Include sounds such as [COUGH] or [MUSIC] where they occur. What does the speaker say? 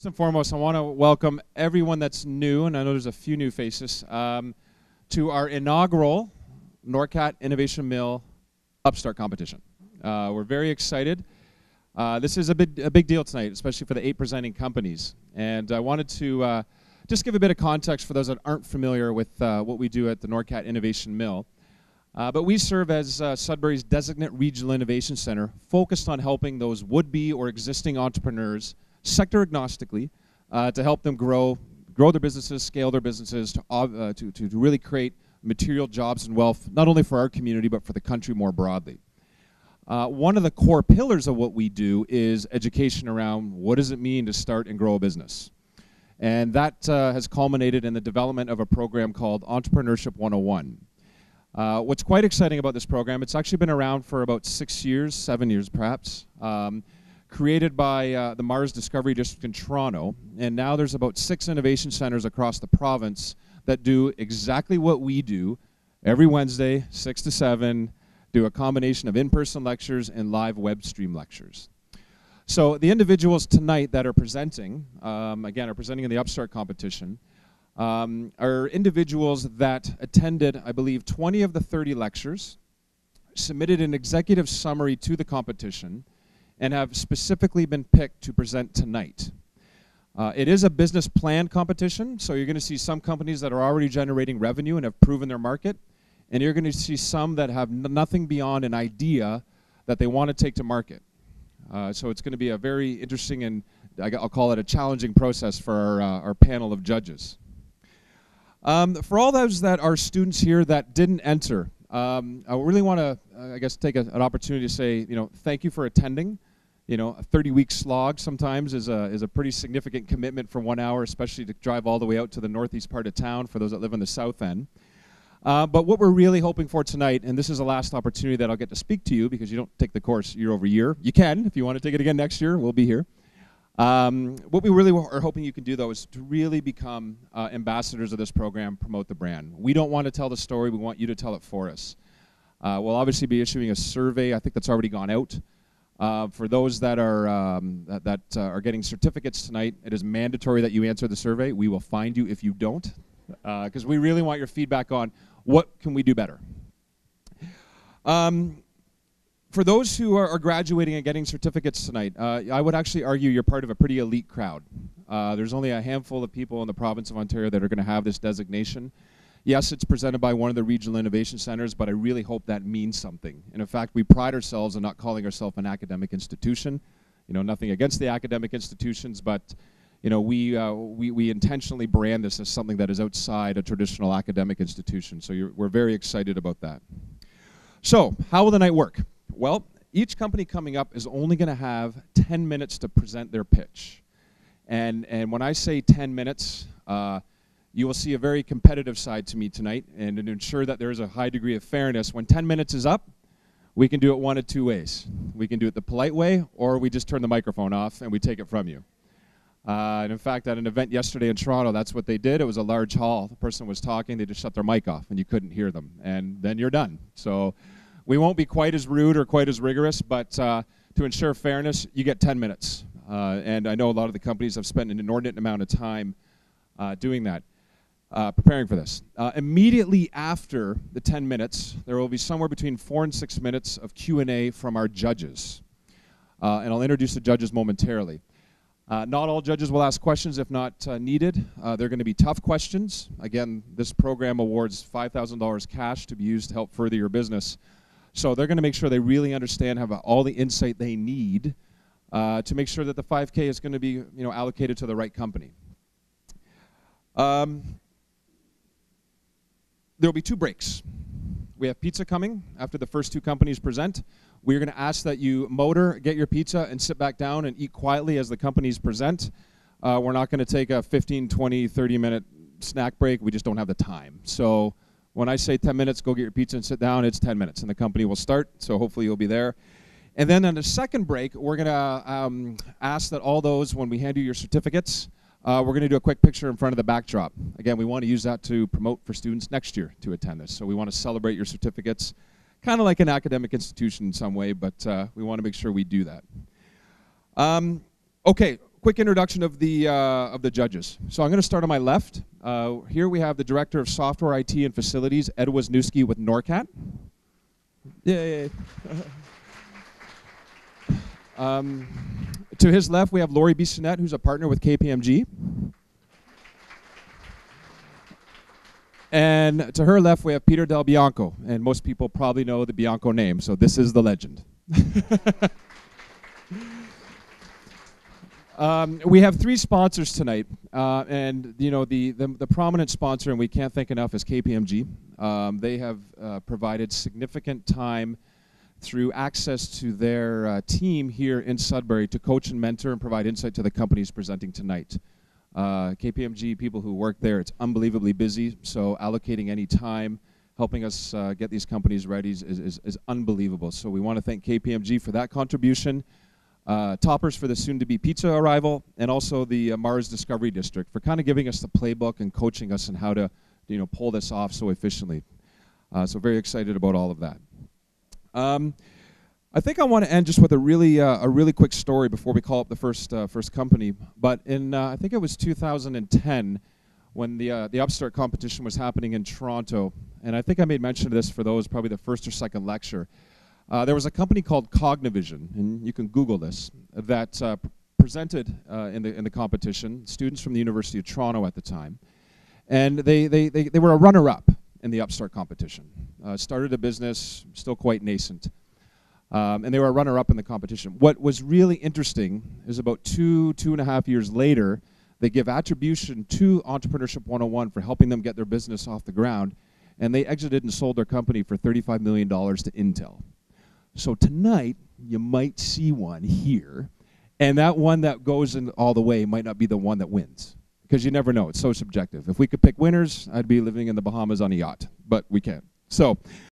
First and foremost, I want to welcome everyone that's new, and I know there's a few new faces, um, to our inaugural NORCAT Innovation Mill Upstart competition. Uh, we're very excited. Uh, this is a big, a big deal tonight, especially for the eight presenting companies. And I wanted to uh, just give a bit of context for those that aren't familiar with uh, what we do at the NORCAT Innovation Mill. Uh, but we serve as uh, Sudbury's designate regional innovation center, focused on helping those would-be or existing entrepreneurs, sector agnostically, uh, to help them grow, grow their businesses, scale their businesses, to, uh, to, to, really create material jobs and wealth, not only for our community, but for the country more broadly. Uh, one of the core pillars of what we do is education around what does it mean to start and grow a business. And that uh, has culminated in the development of a program called Entrepreneurship 101. Uh, what's quite exciting about this program, it's actually been around for about six years, seven years perhaps, um, created by uh, the Mars Discovery District in Toronto, and now there's about six innovation centers across the province that do exactly what we do every Wednesday, 6 to 7, do a combination of in-person lectures and live web stream lectures. So the individuals tonight that are presenting, um, again, are presenting in the Upstart competition, um, are individuals that attended, I believe, 20 of the 30 lectures, submitted an executive summary to the competition, and have specifically been picked to present tonight. Uh, it is a business plan competition, so you're going to see some companies that are already generating revenue and have proven their market, and you're going to see some that have nothing beyond an idea that they want to take to market. Uh, so it's going to be a very interesting and I'll call it a challenging process for our, uh, our panel of judges. Um, for all those that are students here that didn't enter, um, I really want to, uh, I guess, take a, an opportunity to say, you know, thank you for attending. You know, a 30-week slog sometimes is a is a pretty significant commitment for one hour, especially to drive all the way out to the northeast part of town for those that live on the south end. Uh, but what we're really hoping for tonight, and this is the last opportunity that I'll get to speak to you because you don't take the course year over year. You can if you want to take it again next year. We'll be here. Um, what we really are hoping you can do, though, is to really become uh, ambassadors of this program, promote the brand. We don't want to tell the story, we want you to tell it for us. Uh, we'll obviously be issuing a survey, I think that's already gone out. Uh, for those that are, um, that, that uh, are getting certificates tonight, it is mandatory that you answer the survey. We will find you if you don't, because uh, we really want your feedback on what can we do better. Um, for those who are, are, graduating and getting certificates tonight, uh, I would actually argue you're part of a pretty elite crowd. Uh, there's only a handful of people in the province of Ontario that are going to have this designation. Yes, it's presented by one of the regional innovation centers, but I really hope that means something. And in fact, we pride ourselves on not calling ourselves an academic institution. You know, nothing against the academic institutions, but you know, we, uh, we, we intentionally brand this as something that is outside a traditional academic institution. So we're very excited about that. So, how will the night work? Well, each company coming up is only going to have 10 minutes to present their pitch. And, and when I say 10 minutes, uh, you will see a very competitive side to me tonight. And to ensure that there is a high degree of fairness, when 10 minutes is up, we can do it one of two ways. We can do it the polite way, or we just turn the microphone off and we take it from you. Uh, and in fact, at an event yesterday in Toronto, that's what they did. It was a large hall. The person was talking, they just shut their mic off, and you couldn't hear them. And then you're done. So we won't be quite as rude or quite as rigorous, but uh, to ensure fairness, you get 10 minutes. Uh, and I know a lot of the companies have spent an inordinate amount of time uh, doing that, uh, preparing for this. Uh, immediately after the 10 minutes, there will be somewhere between four and six minutes of Q&A from our judges. and I'll introduce the judges momentarily. Uh, not all judges will ask questions if not uh, needed. Uh, they're going to be tough questions. Again, this program awards $5,000 cash to be used to help further your business. So they're going to make sure they really understand, have all the insight they need uh, to make sure that the 5K is going to be you know, allocated to the right company. Um, there will be two breaks. We have pizza coming after the first two companies present. We're going to ask that you motor, get your pizza, and sit back down and eat quietly as the companies present. Uh, we're not going to take a 15, 20, 30 minute snack break. We just don't have the time. So when I say 10 minutes, go get your pizza and sit down, it's 10 minutes, and the company will start. So hopefully you'll be there. And then on the second break, we're going to um, ask that all those, when we hand you your certificates, uh, we're going to do a quick picture in front of the backdrop. Again, we want to use that to promote for students next year to attend this. So we want to celebrate your certificates kind of like an academic institution in some way, but uh, we want to make sure we do that. Um, okay, quick introduction of the uh, of the judges. So I'm going to start on my left. Uh, here we have the director of software, IT, and facilities, Ed Wisniewski with Norcat. Yay! [LAUGHS] um, to his left, we have Lori Bissonnette, who's a partner with KPMG. And to her left, we have Peter Del Bianco, and most people probably know the Bianco name, so this is the legend. [LAUGHS] um, we have three sponsors tonight, uh, and you know the, the, the prominent sponsor, and we can't thank enough, is KPMG. Um, they have uh, provided significant time through access to their uh, team here in Sudbury to coach and mentor and provide insight to the companies presenting tonight. Uh, KPMG people who work there, it's unbelievably busy, so allocating any time, helping us uh, get these companies ready is, is, is, unbelievable. So we want to thank KPMG for that contribution, uh, Toppers for the soon-to-be pizza arrival, and also the uh, Mars Discovery District for kind of giving us the playbook and coaching us on how to you know, pull this off so efficiently. Uh, so very excited about all of that. Um, I think I want to end just with a really uh, a really quick story before we call up the first uh, first company. But in uh, I think it was 2010 when the uh, the Upstart competition was happening in Toronto, and I think I made mention of this for those probably the first or second lecture. Uh, there was a company called CognoVision, and you can Google this, that uh, presented in the in the competition. Students from the University of Toronto at the time, and they they they, they were a runner-up in the Upstart competition. started a business, still quite nascent. Um, and they were a runner-up in the competition. What was really interesting is about two, two and a half years later, they give attribution to Entrepreneurship 101 for helping them get their business off the ground, and they exited and sold their company for $35 million to Intel. So tonight, you might see one here, and that one that goes in all the way might not be the one that wins, because you never know. It's so subjective. If we could pick winners, I'd be living in the Bahamas on a yacht, but we can't. So